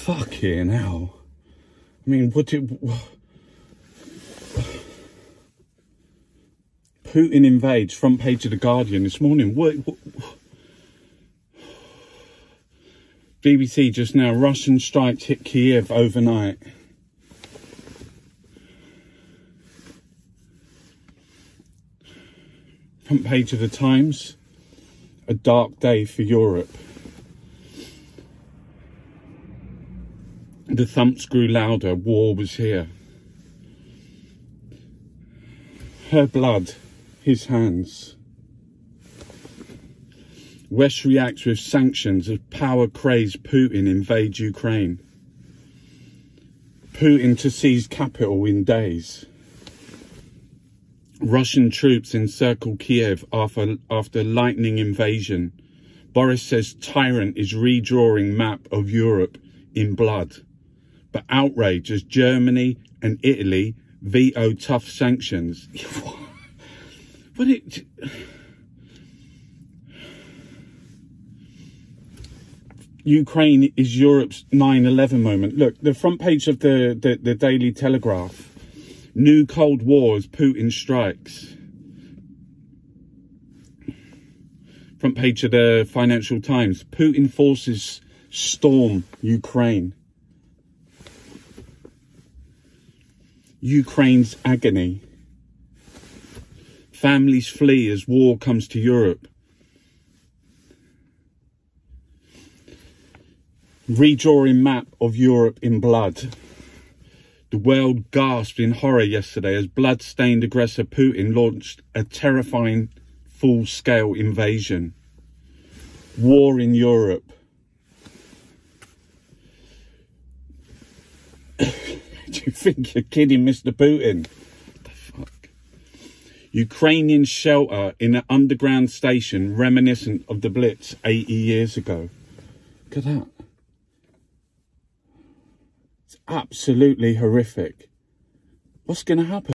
Fucking hell. I mean, what did. Putin invades, front page of The Guardian this morning. What, what, BBC just now, Russian strikes hit Kiev overnight. Front page of The Times, a dark day for Europe. The thumps grew louder, war was here. Her blood, his hands. West reacts with sanctions as power crazed Putin invades Ukraine. Putin to seize capital in days. Russian troops encircle Kiev after, after lightning invasion. Boris says tyrant is redrawing map of Europe in blood. But outrage as Germany and Italy veto tough sanctions. but it... Ukraine is Europe's 9-11 moment. Look, the front page of the, the, the Daily Telegraph. New Cold Wars, Putin strikes. Front page of the Financial Times. Putin forces storm Ukraine. Ukraine's agony. Families flee as war comes to Europe. Redrawing map of Europe in blood. The world gasped in horror yesterday as blood-stained aggressor Putin launched a terrifying full-scale invasion. War in Europe. You think you're kidding, Mr. Putin? What the fuck? Ukrainian shelter in an underground station reminiscent of the Blitz 80 years ago. Look at that It's absolutely horrific. What's going to happen?